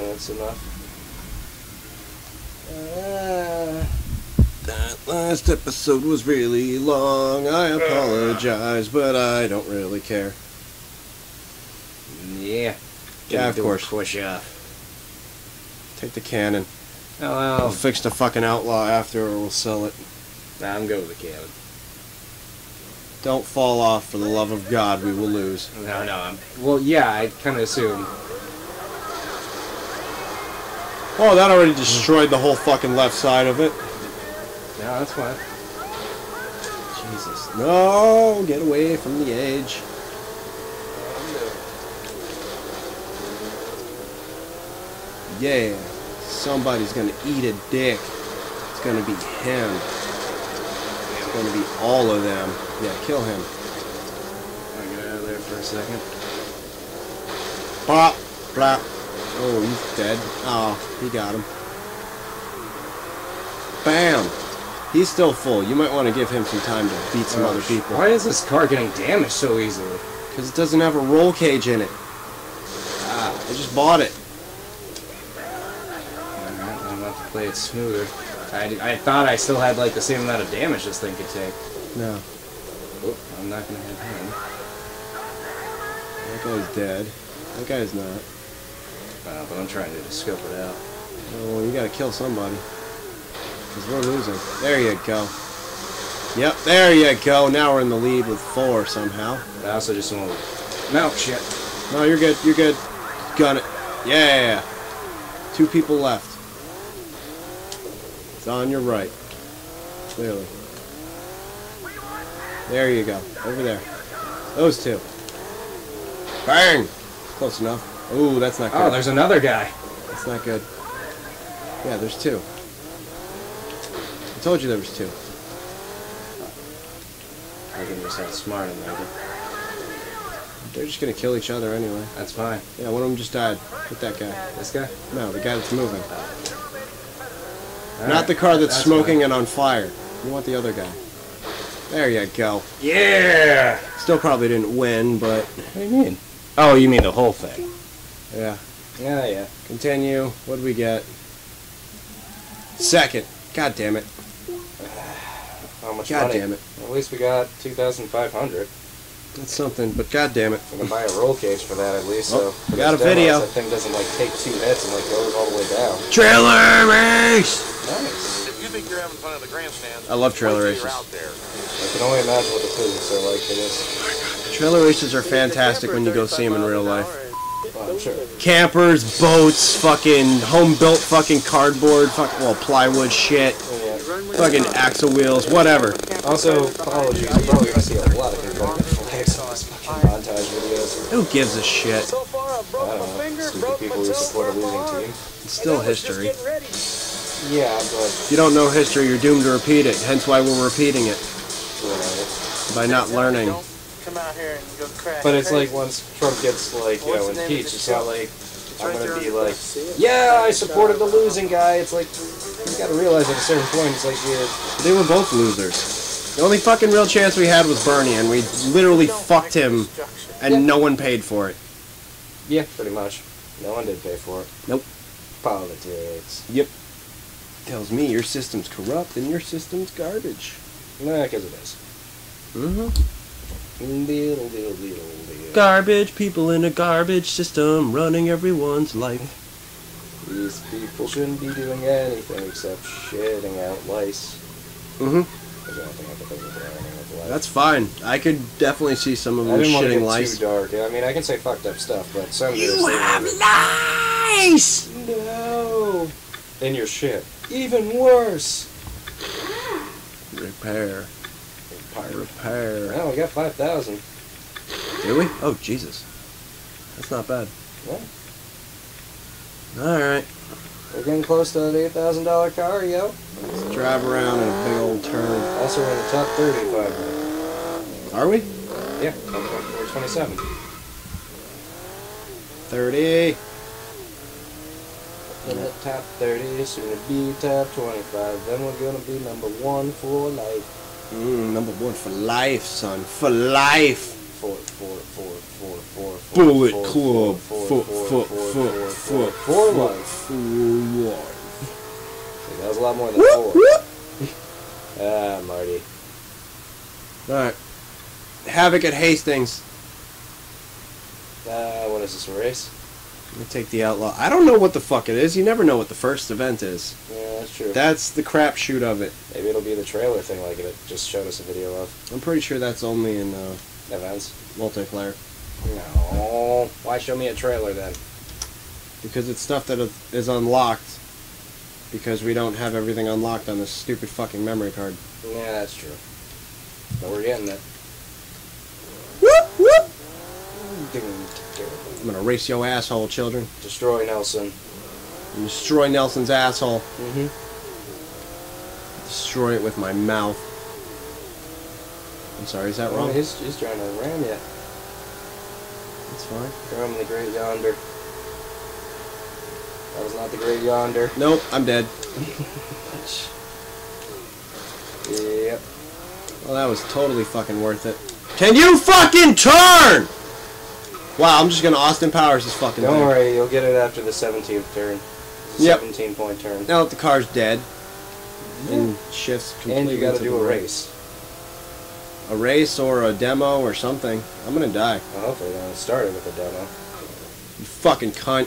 minutes enough. Uh, that last episode was really long. I apologize, but I don't really care. Yeah. Yeah, of course. Push off. Take the cannon. Oh, I'll fix the fucking outlaw after, or we'll sell it. Nah, I'm good with the cabin. Don't fall off, for the love of God, we will lose. No, no. I'm, well, yeah, I kind of assumed. Oh, that already destroyed the whole fucking left side of it. Yeah, that's why. Jesus. No, get away from the edge. Yeah, somebody's gonna eat a dick. It's gonna be him. It's gonna be all of them. Yeah, kill him. I'll get out of there for a second. Bop, blop. Oh, he's dead. Oh, he got him. Bam. He's still full. You might want to give him some time to beat some Oh, other people. Why is this car getting damaged so easily? Because it doesn't have a roll cage in it. Ah, I just bought it. alright, I'm about to play it smoother. I, I thought I still had like the same amount of damage this thing could take. No, Oh, I'm not gonna hit him. that guy's dead. That guy's not. Uh, but I'm trying to just scope it out. Oh, you gotta kill somebody. Because we're losing. There you go. Yep, there you go. Now we're in the lead with four somehow. But I also just want to. No, shit. No, you're good. You're good. Gun it. Yeah. Two people left. It's on your right. Clearly. There you go. Over there. Those two. Bang! Close enough. Ooh, that's not good. Oh, there's another guy. That's not good. Yeah, there's two. I told you there was two. I can just sound smart and maybe. They're just gonna kill each other anyway. That's fine. Yeah, one of them just died. Hit that guy. This guy? No, the guy that's moving. Not the car that's, that's smoking fine. and on fire. You want the other guy. There you go. Yeah! Still probably didn't win, but What do you mean? Oh, you mean the whole thing? Yeah. Yeah, yeah. Continue. What do we get? Second. God damn it. How much God money? damn it. At least we got 2,500. That's something, but god damn it. We can buy a roll cage for that at least. Oh, so for got those a video. demos, That thing doesn't like take two hits and like goes all the way down. Trailer race! Nice. If you think you're having fun at the grandstand, I love trailer races. You're out there. I can only imagine what the physics are like for this. Trailer races are fantastic when you go see them in real life. Well, I'm sure. Campers, boats, fucking home built fucking cardboard, fuck well plywood shit, fucking axle wheels, whatever. Also, apologies. You're probably gonna see a lot of Confederate flags on these fucking montage videos. Who gives a shit? So far, I I broke don't my know. finger, Stupid broke people who support a losing team. It's still history. Yeah, but If you don't know history, you're doomed to repeat it. Hence why we're repeating it whatever. by not learning. Don't come out here and go crash. But it's like once Trump gets like you What's know the name of impeached, it's not like It's I'm right gonna be like, left. See it? yeah, I supported the losing guy. It's like you gotta realize at a certain point, it's like yeah, They were both losers. The only fucking real chance we had was Bernie, and we literally fucked him, destruction. and no one paid for it. yeah, pretty much. No one did pay for it. Nope. Politics. Yep. Tells me your system's corrupt and your system's garbage. Nah, because it is. Mm-hmm. Garbage people in a garbage system running everyone's life. These people shouldn't be doing anything except shitting out lice. Mm-hmm. There's nothing I could think of for anything with lice. That's fine. I could definitely see some of I them didn't want to get lice. too dark. I mean, I can say fucked up stuff, but some of You have lice! No. In your shit. Even worse. Repair. Pirate. Repair. Well, we got 5,000. Do we? Oh, Jesus. That's not bad. Yeah. Alright. We're getting close to that $8,000 car, yo. Let's drive around in a big old turn. Also, we're in the top 35. Are we? Yeah, we're 27. 30. In the top 30, soon to be top 25. Then we're gonna be number one for life. Mm, number one for life, son. For life. four, four, four, four, four, four, Bullet Club. four, four foot, life. See, That was a lot more than Whoop, four. Ah, Marty. Alright. Havoc at Hastings. Uh, what is this, a race? Let me take the outlaw. I don't know what the fuck it is. You never know what the first event is. Yeah, that's true. That's the crapshoot of it. Maybe it'll be the trailer thing like it just showed us a video of. I'm pretty sure that's only in uh, Events. multiplayer. No. Why show me a trailer then? Because it's stuff that is- is unlocked. Because we don't have everything unlocked on this stupid fucking memory card. Yeah, that's true. But we're getting it. Whoop, whoop. I'm gonna race your asshole, children. Destroy Nelson. And destroy Nelson's asshole. Mm-hmm. Destroy it with my mouth. I'm sorry, is that wrong? he's, he's trying to ram you. That's fine. Ram the Great Yonder. That was not the Great Yonder. Nope, I'm dead. Yep. Well, that was totally fucking worth it. Can you fucking turn? Wow, I'm just gonna Austin Powers this fucking Don't thing. worry, you'll get it after the 17th turn. It's a Yep. 17 point turn. Now that the car's dead and shifts completely And you gotta do a race. A race or a demo or something. I'm gonna die. Well, hopefully then it started with a demo. You fucking cunt.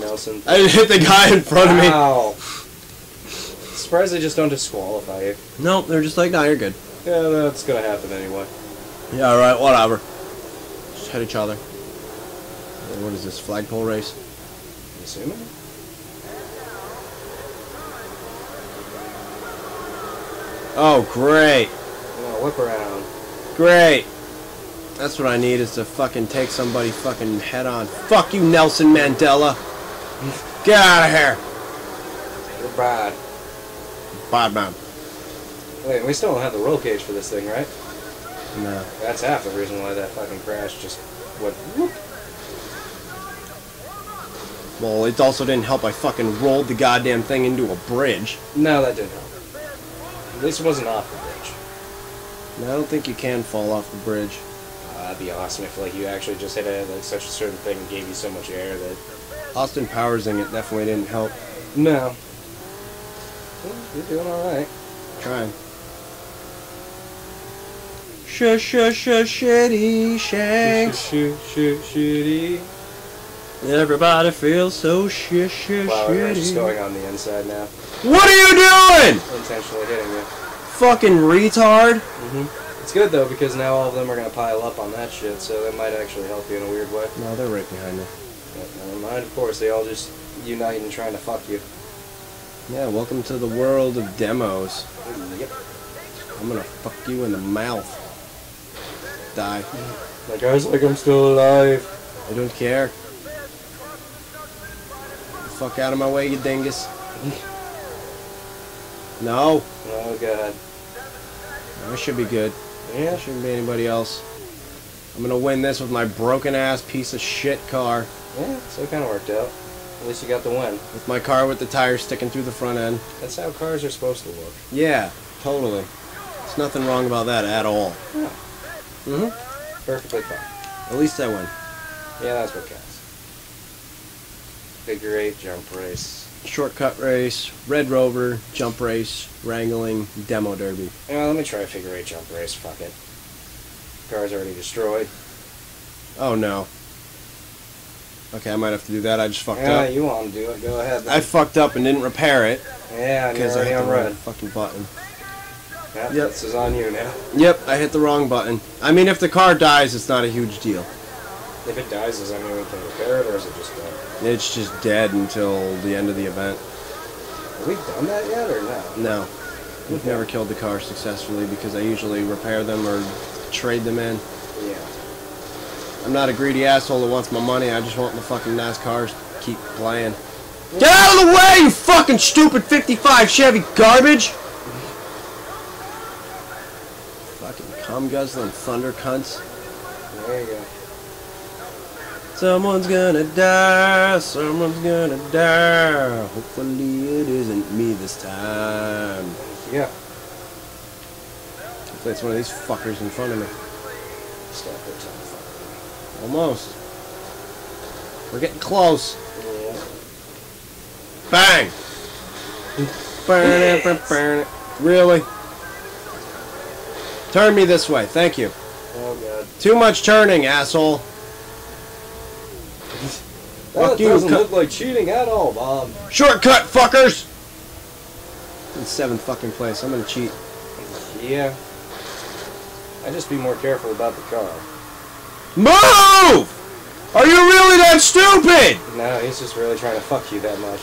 Nelson. I didn't hit the guy in front of me. Wow. Surprised they just don't disqualify you. Nope, they're just like, nah, you're good. Yeah, that's gonna happen anyway. Yeah, alright, whatever. Just hit each other. What is this, flagpole race? I'm assuming. Oh, great. Whip around. Great. That's what I need is to fucking take somebody fucking head on. Fuck you, Nelson Mandela. Get out of here. You're bad. Bad man. Wait, we still don't have the roll cage for this thing, right? No. That's half the reason why that fucking crash just went whoop. Well, it also didn't help I fucking rolled the goddamn thing into a bridge. No, that didn't help. At least it wasn't off the bridge. And I don't think you can fall off the bridge. Uh, that'd be awesome if I feel like you actually just hit a, like such a certain thing and gave you so much air that. Austin Powersing it definitely didn't help. No. Well, you're doing all right. Trying. Shush, shush, shush, shitty shanks. Shoot, shoot, shitty. Everybody feels so shit, shit, Wow, we're just going on the inside now. What are you doing? Intentionally hitting you. Fucking retard. Mm-hmm. It's good though because now all of them are gonna pile up on that shit, so that might actually help you in a weird way. No, they're right behind me. But never mind. Of course, they all just unite in trying to fuck you. Yeah, welcome to the world of demos. Yep. I'm gonna fuck you in the mouth. Die. My guy's like I'm still alive. I don't care. Fuck out of my way, you dingus. No. Oh god. I should be good. Yeah. There shouldn't be anybody else. I'm gonna win this with my broken ass piece of shit car. Yeah. So it kind of worked out. At least you got the win. With my car with the tires sticking through the front end. That's how cars are supposed to look. Yeah, totally. There's nothing wrong about that at all. Yeah. Mm-hmm. Perfectly fine. At least I win. Yeah, that's what counts. Figure eight jump race. Shortcut race, Red Rover, jump race, wrangling, demo derby. Know, let me try a figure eight jump race. Fuck it. Car's already destroyed. Oh no. Okay, I might have to do that. I just fucked Yeah, up. Yeah, you want to do it? Go ahead. I fucked up and didn't repair it yeah, because I hit the wrong fucking button. Yeah, Yep. This is on you now. Yep, I hit the wrong button. I mean, if the car dies, it's not a huge deal. If it dies, does anyone can repair it, or is it just done? It's just dead until the end of the event. Have we done that yet, or no? No, we've never killed the car successfully because I usually repair them or trade them in. Yeah. I'm not a greedy asshole that wants my money. I just want my fucking nice cars to keep playing. Get out of the way, you fucking stupid 55 Chevy garbage! Cum guzzling thunder cunts. There you go. Someone's gonna die, someone's gonna die. Hopefully it isn't me this time. Yeah. Hopefully it's one of these fuckers in front of me. Stop it, Almost. We're getting close. me. Bang! Burn it, burn it. Really? Turn me this way, thank you. Oh god. Too much turning, asshole. That Fuck doesn't cut- look like cheating at all, Bob. Shortcut, fuckers! In seventh fucking place, I'm gonna cheat. Yeah. I'd just be more careful about the car. Move! Are you really that stupid? No, he's just really trying to fuck you that much.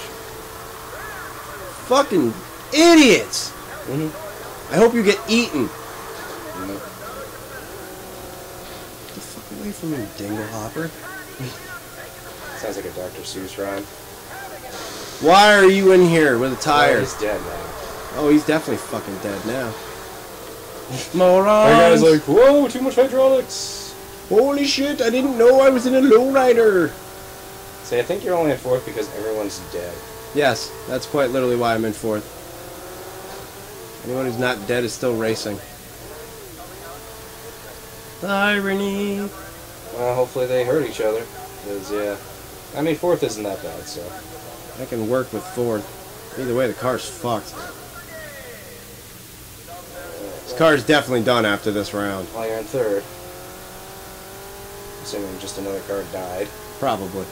Fucking idiots! Mm-hmm. I hope you get eaten. Nope. Get the fuck away from me, dingle hopper. Sounds like a Dr. Seuss rhyme. Why are you in here with a Oh, tire? he's dead now. Oh, he's definitely fucking dead now. That Morons! guy's like, whoa, too much hydraulics. Holy shit, I didn't know I was in a lowrider. See, I think you're only in fourth because everyone's dead. Yes, that's quite literally why I'm in fourth. Anyone who's not dead is still racing. Irony. Well, hopefully they hurt each other. Because, yeah. I mean, fourth isn't that bad, so. I can work with fourth. Either way, the car's fucked. This car's definitely done after this round. While you're in third. Assuming just another car died. Probably.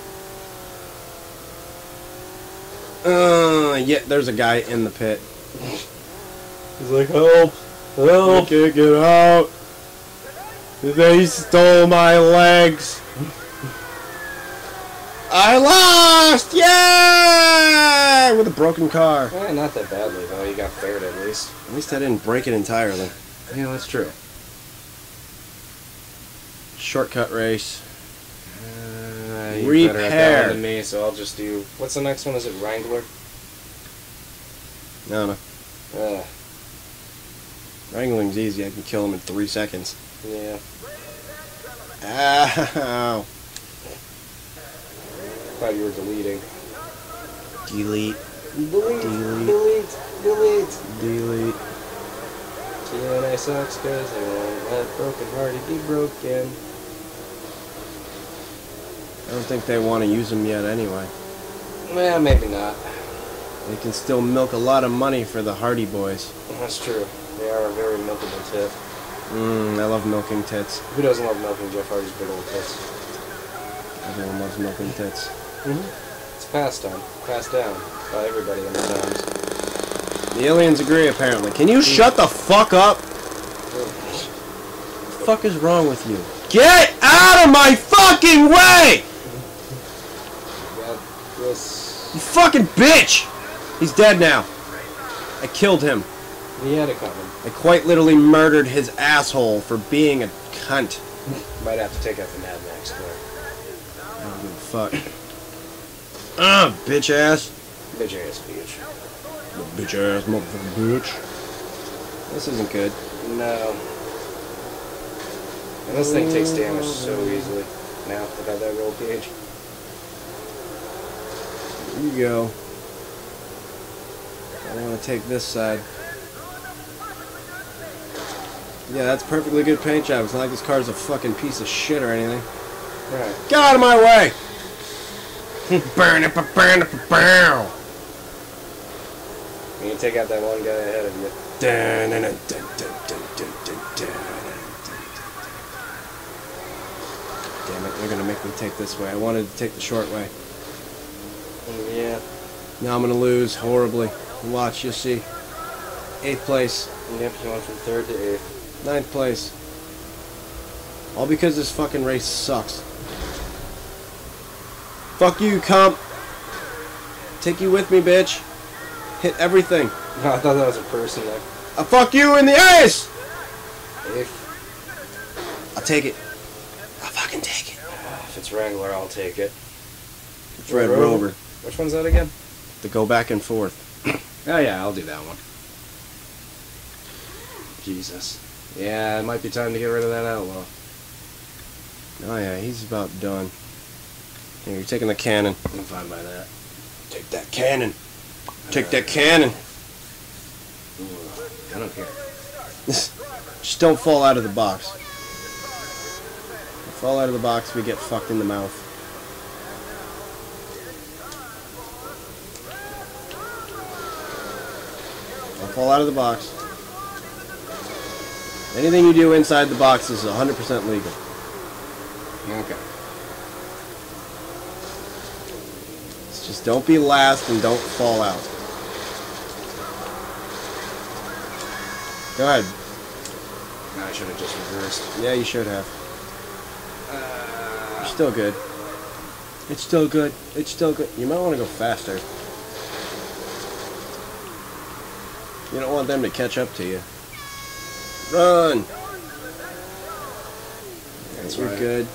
Uh, yeah, there's a guy in the pit. He's like, help! help! I can't get out. They stole my legs. I lost! Yeah! With a broken car. Eh, not that badly, though. You got third, at least. At least I didn't break it entirely. Yeah, that's true. Shortcut race. Uh, you're better at that Repair. one than me, so I'll just do. What's the next one? Is it Wrangler? No, no. Uh, Wrangling's easy. I can kill him in three seconds. Yeah. Ow. Thought you were deleting. Delete. Delete, Delete. delete, delete. Delete. TNA sucks because they won't let Broken Hardys be broken. I don't think they want to use them yet anyway. Well, maybe not. They can still milk a lot of money for the Hardy Boys. That's true. They are a very milkable tit. Mmm, I love milking tits. Who doesn't love milking Jeff Hardy's big old tits? Everyone loves milking tits. Mm-hmm. It's pastime. Passed down by everybody in the times. The aliens agree, apparently. Can you mm. shut the fuck up? What the fuck is wrong with you? Get out of my fucking way! This. You fucking bitch! He's dead now. I killed him. He had it coming. I quite literally murdered his asshole for being a cunt. Might have to take out the Mad Max car. I don't give a fuck. Ah, bitch ass. Bitch ass bitch. Bitch ass motherfucking bitch. This isn't good. No. And this thing takes damage so easily. Now, without that roll cage. Here you go. I want to take this side. Yeah, that's perfectly good paint job. It's not like this car's a fucking piece of shit or anything. Right. Get out of my way! burn it, burn it, burn You can take out that one guy ahead of you. Damn it, they're gonna make me take this way. I wanted to take the short way. Yeah. Now I'm gonna lose horribly. Watch, you'll see. Eighth place. Yep, you went from third to eighth. Ninth place. All because this fucking race sucks. Fuck you, comp. Take you with me, bitch. Hit everything. No, I thought that was a person. I fuck you in the ass! If, I'll take it. I'll fucking take it. if it's Wrangler, I'll take it. It's Red Rover. Rover. Which one's that again? The go back and forth. Oh yeah, I'll do that one. Jesus. Yeah, it might be time to get rid of that outlaw. Oh yeah, he's about done. Here, you're taking the cannon. I'm fine by that. Take that cannon. Take that cannon. Ooh, I don't care. Just don't fall out of the box. Fall out of the box, we get fucked in the mouth. I'll fall out of the box. Anything you do inside the box is 100% legal. Okay. It's just don't be last and don't fall out. Go ahead. I should have just reversed. Yeah, you should have. Uh, You're still good. It's still good. It's still good. You might want to go faster. You don't want them to catch up to you. Run! That's You're right. good.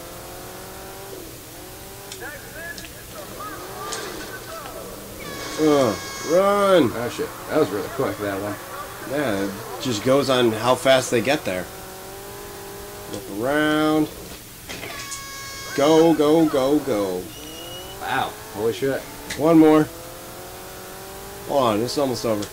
Run! Oh shit, that was really quick. That one. Yeah, it just goes on how fast they get there. Look around. Go, go, go, go. Wow. Holy shit. One more. Hold on, it's almost over.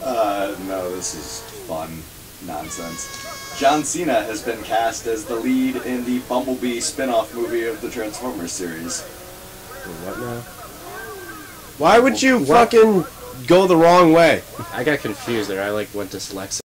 Uh, no, this is fun nonsense. John Cena has been cast as the lead in the Bumblebee spin-off movie of the Transformers series. What now? Why would you fucking go the wrong way? I got confused there. I like went dyslexic.